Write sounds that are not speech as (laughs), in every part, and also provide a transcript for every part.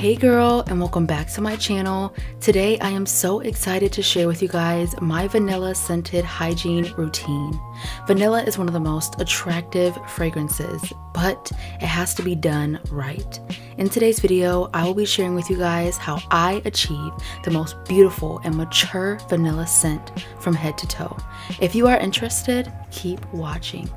Hey girl and welcome back to my channel. Today I am so excited to share with you guys my vanilla scented hygiene routine. Vanilla is one of the most attractive fragrances, but it has to be done right. In today's video, I will be sharing with you guys how I achieve the most beautiful and mature vanilla scent from head to toe. If you are interested, keep watching.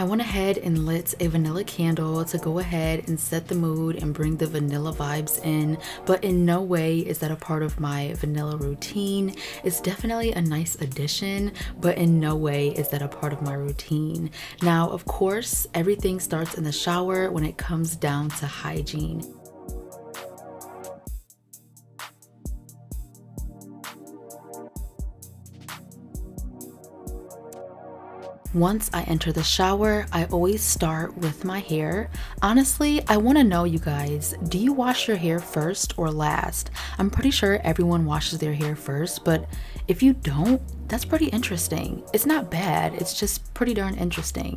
I went ahead and lit a vanilla candle to go ahead and set the mood and bring the vanilla vibes in, but in no way is that a part of my vanilla routine. It's definitely a nice addition, but in no way is that a part of my routine. Now, of course, everything starts in the shower when it comes down to hygiene. Once I enter the shower, I always start with my hair. Honestly, I want to know you guys, do you wash your hair first or last? I'm pretty sure everyone washes their hair first, but if you don't, that's pretty interesting. It's not bad, it's just pretty darn interesting.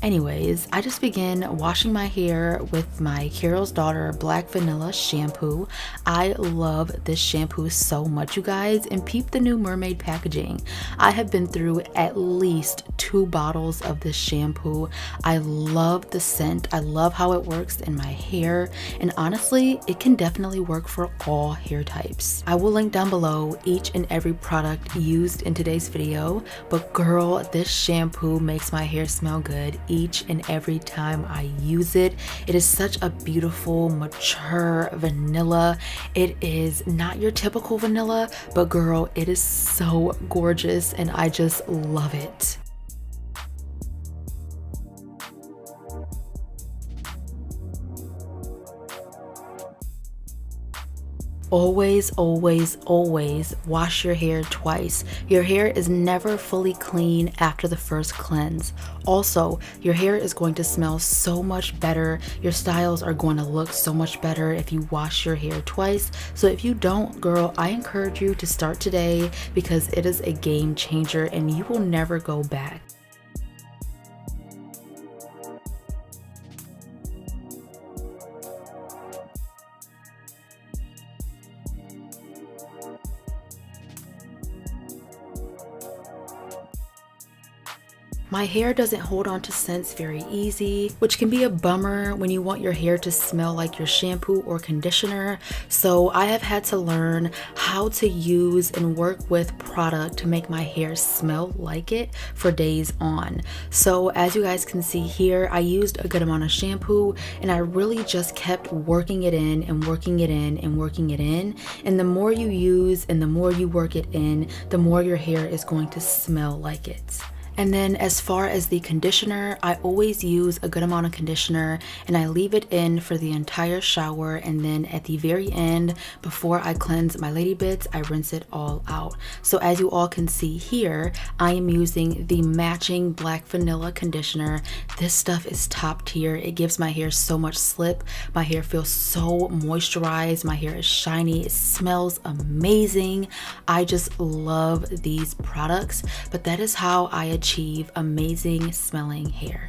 Anyways, I just begin washing my hair with my Carol's Daughter Black Vanilla shampoo. I love this shampoo so much, you guys, and peep the new mermaid packaging. I have been through at least two bottles of this shampoo. I love the scent, I love how it works in my hair, and honestly, it can definitely work for all hair types. I will link down below each and every product used in today's video, but girl, this shampoo makes my hair smell good each and every time I use it. It is such a beautiful, mature vanilla. It is not your typical vanilla, but girl, it is so gorgeous and I just love it. Always, always, always wash your hair twice. Your hair is never fully clean after the first cleanse. Also, your hair is going to smell so much better. Your styles are going to look so much better if you wash your hair twice. So if you don't, girl, I encourage you to start today because it is a game changer and you will never go back. My hair doesn't hold on to scents very easy, which can be a bummer when you want your hair to smell like your shampoo or conditioner. So I have had to learn how to use and work with product to make my hair smell like it for days on. So as you guys can see here, I used a good amount of shampoo and I really just kept working it in and working it in and working it in. And the more you use and the more you work it in, the more your hair is going to smell like it. And then as far as the conditioner, I always use a good amount of conditioner and I leave it in for the entire shower. And then at the very end, before I cleanse my lady bits, I rinse it all out. So as you all can see here, I am using the matching black vanilla conditioner. This stuff is top tier. It gives my hair so much slip. My hair feels so moisturized. My hair is shiny. It smells amazing. I just love these products, but that is how I achieve achieve amazing smelling hair.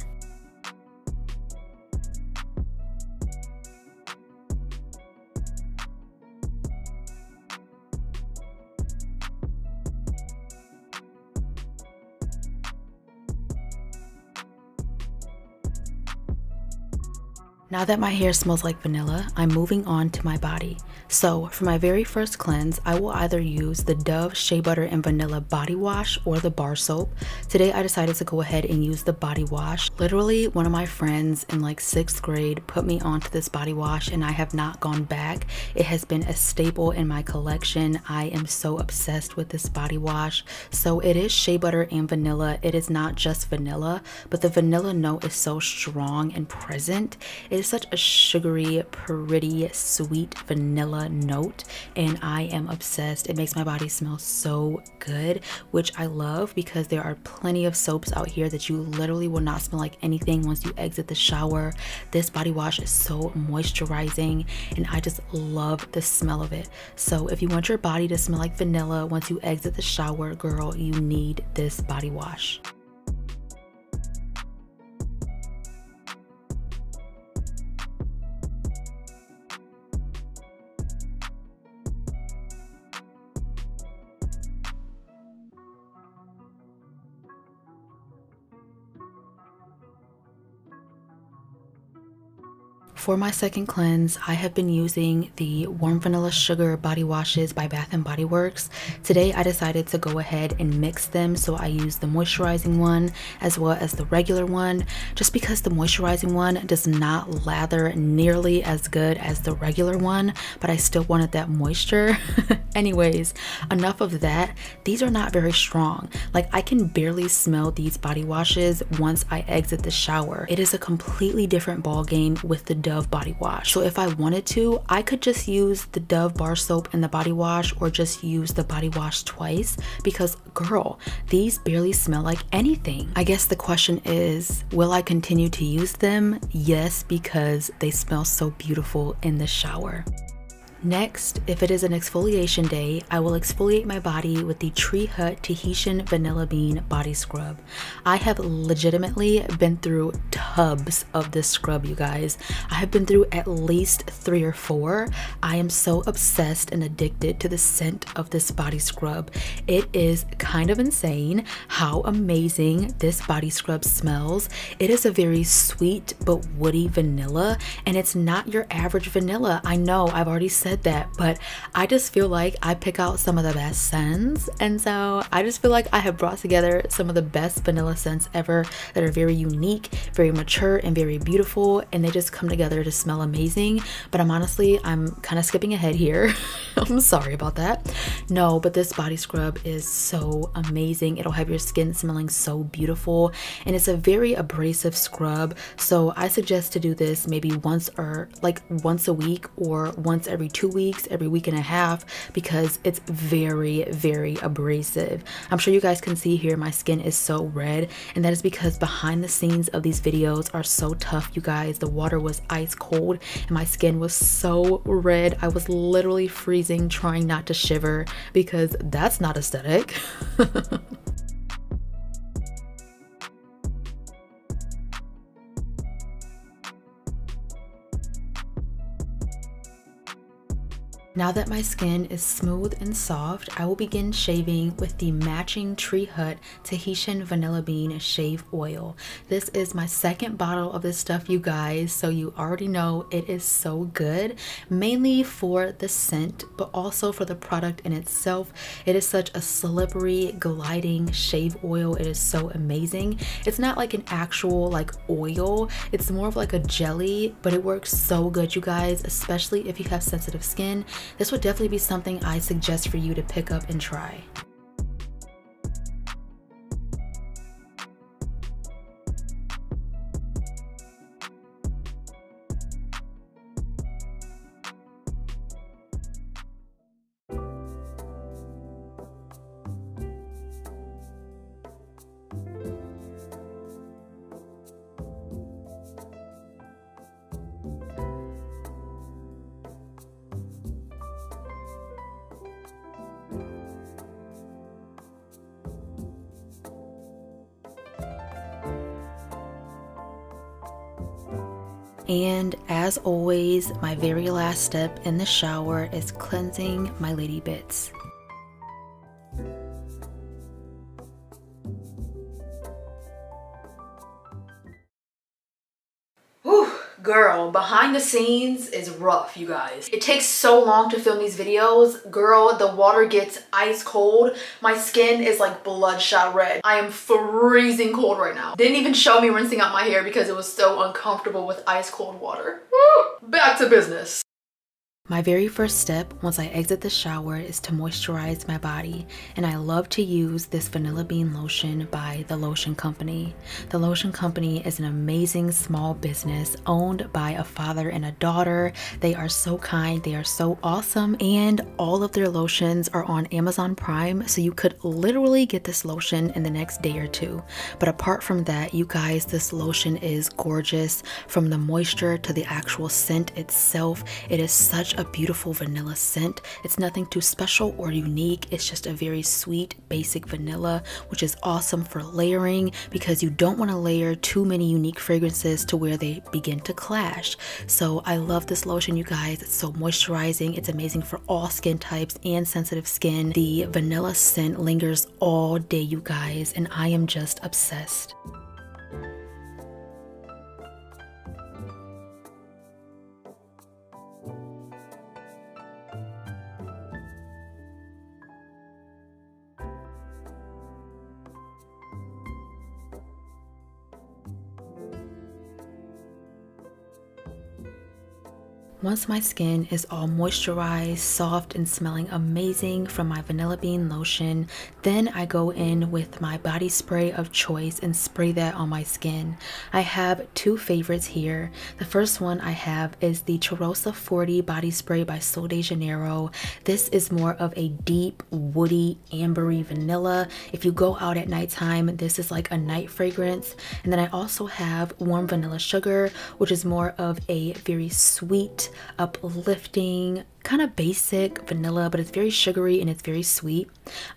Now that my hair smells like vanilla, I'm moving on to my body. So for my very first cleanse, I will either use the Dove Shea Butter and Vanilla Body Wash or the bar soap. Today I decided to go ahead and use the body wash. Literally one of my friends in like sixth grade put me onto this body wash and I have not gone back. It has been a staple in my collection. I am so obsessed with this body wash. So it is shea butter and vanilla. It is not just vanilla, but the vanilla note is so strong and present. It is such a sugary, pretty, sweet note and I am obsessed. It makes my body smell so good, which I love because there are plenty of soaps out here that you literally will not smell like anything once you exit the shower. This body wash is so moisturizing and I just love the smell of it. So if you want your body to smell like vanilla once you exit the shower, girl, you need this body wash. For my second cleanse, I have been using the Warm Vanilla Sugar Body Washes by Bath & Body Works. Today I decided to go ahead and mix them so I use the moisturizing one as well as the regular one just because the moisturizing one does not lather nearly as good as the regular one but I still wanted that moisture. (laughs) Anyways, enough of that. These are not very strong. Like I can barely smell these body washes once I exit the shower. It is a completely different ball game with the Dove body wash. So if I wanted to, I could just use the Dove bar soap and the body wash or just use the body wash twice because girl, these barely smell like anything. I guess the question is, will I continue to use them? Yes, because they smell so beautiful in the shower. Next, if it is an exfoliation day, I will exfoliate my body with the Tree Hut Tahitian Vanilla Bean Body Scrub. I have legitimately been through tubs of this scrub, you guys. I have been through at least three or four. I am so obsessed and addicted to the scent of this body scrub. It is kind of insane how amazing this body scrub smells. It is a very sweet but woody vanilla, and it's not your average vanilla. I know I've already said said that, but I just feel like I pick out some of the best scents. And so I just feel like I have brought together some of the best vanilla scents ever that are very unique, very mature, and very beautiful. And they just come together to smell amazing. But I'm honestly, I'm kind of skipping ahead here. (laughs) I'm sorry about that. No, but this body scrub is so amazing. It'll have your skin smelling so beautiful. And it's a very abrasive scrub. So I suggest to do this maybe once or like once a week or once every two two weeks, every week and a half, because it's very, very abrasive. I'm sure you guys can see here my skin is so red, and that is because behind the scenes of these videos are so tough, you guys. The water was ice cold, and my skin was so red. I was literally freezing, trying not to shiver, because that's not aesthetic. (laughs) Now that my skin is smooth and soft, I will begin shaving with the matching Tree Hut Tahitian Vanilla Bean Shave Oil. This is my second bottle of this stuff, you guys, so you already know it is so good, mainly for the scent, but also for the product in itself. It is such a slippery, gliding shave oil. It is so amazing. It's not like an actual like oil, it's more of like a jelly, but it works so good, you guys, especially if you have sensitive skin this would definitely be something I suggest for you to pick up and try. And as always, my very last step in the shower is cleansing my lady bits. Girl behind the scenes is rough you guys. It takes so long to film these videos. Girl the water gets ice cold. My skin is like bloodshot red. I am freezing cold right now. Didn't even show me rinsing out my hair because it was so uncomfortable with ice cold water. Woo! back to business my very first step once I exit the shower is to moisturize my body, and I love to use this Vanilla Bean Lotion by The Lotion Company. The Lotion Company is an amazing small business owned by a father and a daughter. They are so kind, they are so awesome, and all of their lotions are on Amazon Prime, so you could literally get this lotion in the next day or two. But apart from that, you guys, this lotion is gorgeous from the moisture to the actual scent itself. It is such a beautiful vanilla scent. It's nothing too special or unique. It's just a very sweet, basic vanilla, which is awesome for layering because you don't want to layer too many unique fragrances to where they begin to clash. So I love this lotion, you guys. It's so moisturizing. It's amazing for all skin types and sensitive skin. The vanilla scent lingers all day, you guys, and I am just obsessed. Once my skin is all moisturized, soft, and smelling amazing from my vanilla bean lotion, then I go in with my body spray of choice and spray that on my skin. I have two favorites here. The first one I have is the Cheirosa 40 body spray by Sol de Janeiro. This is more of a deep, woody, ambery vanilla. If you go out at nighttime, this is like a night fragrance. And then I also have Warm Vanilla Sugar, which is more of a very sweet, uplifting, kind of basic vanilla, but it's very sugary and it's very sweet.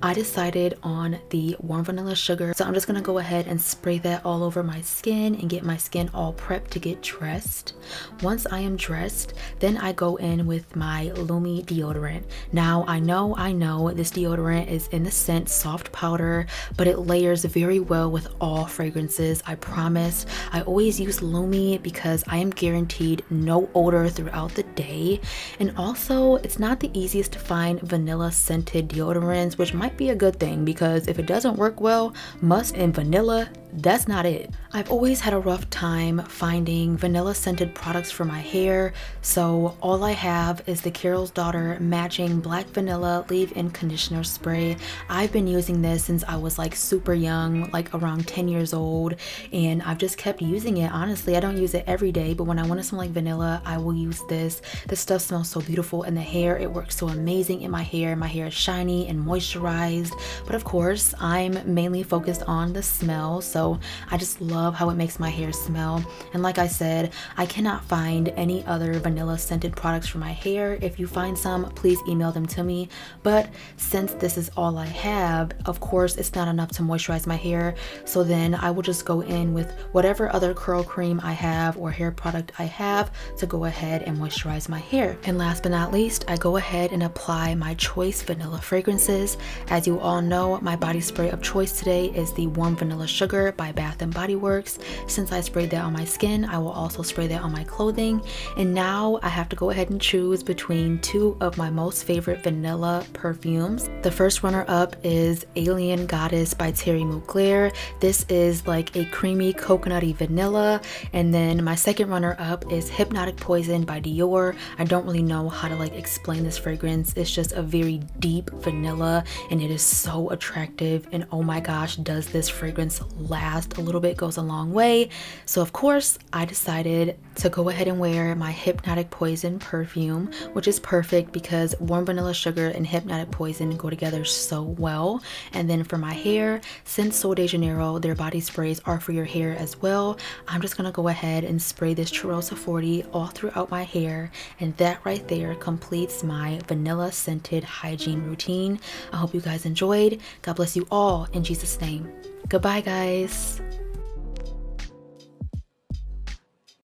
I decided on the warm vanilla sugar. So I'm just gonna go ahead and spray that all over my skin and get my skin all prepped to get dressed. Once I am dressed, then I go in with my Lumi deodorant. Now I know, I know this deodorant is in the scent soft powder, but it layers very well with all fragrances. I promise. I always use Lumi because I am guaranteed no odor throughout the day. And also it's not the easiest to find vanilla scented deodorants, which might be a good thing because if it doesn't work well, musk and vanilla that's not it. I've always had a rough time finding vanilla scented products for my hair, so all I have is the Carol's Daughter matching black vanilla leave-in conditioner spray. I've been using this since I was like super young, like around 10 years old, and I've just kept using it. Honestly, I don't use it every day, but when I want to smell like vanilla, I will use this. This stuff smells so beautiful in the hair. It works so amazing in my hair. My hair is shiny and moisturized, but of course, I'm mainly focused on the smell, so I just love how it makes my hair smell. And like I said, I cannot find any other vanilla scented products for my hair. If you find some, please email them to me. But since this is all I have, of course, it's not enough to moisturize my hair. So then I will just go in with whatever other curl cream I have or hair product I have to go ahead and moisturize my hair. And last but not least, I go ahead and apply my choice vanilla fragrances. As you all know, my body spray of choice today is the warm vanilla sugar by Bath & Body Works. Since I sprayed that on my skin, I will also spray that on my clothing. And now I have to go ahead and choose between two of my most favorite vanilla perfumes. The first runner up is Alien Goddess by Terry Mugler. This is like a creamy coconutty vanilla. And then my second runner up is Hypnotic Poison by Dior. I don't really know how to like explain this fragrance. It's just a very deep vanilla and it is so attractive. And oh my gosh, does this fragrance last a little bit goes a long way. So of course I decided to go ahead and wear my Hypnotic Poison perfume, which is perfect because warm vanilla sugar and Hypnotic Poison go together so well. And then for my hair, since Sol de Janeiro, their body sprays are for your hair as well, I'm just gonna go ahead and spray this Cheirosa 40 all throughout my hair. And that right there completes my vanilla scented hygiene routine. I hope you guys enjoyed. God bless you all in Jesus' name. Goodbye, guys.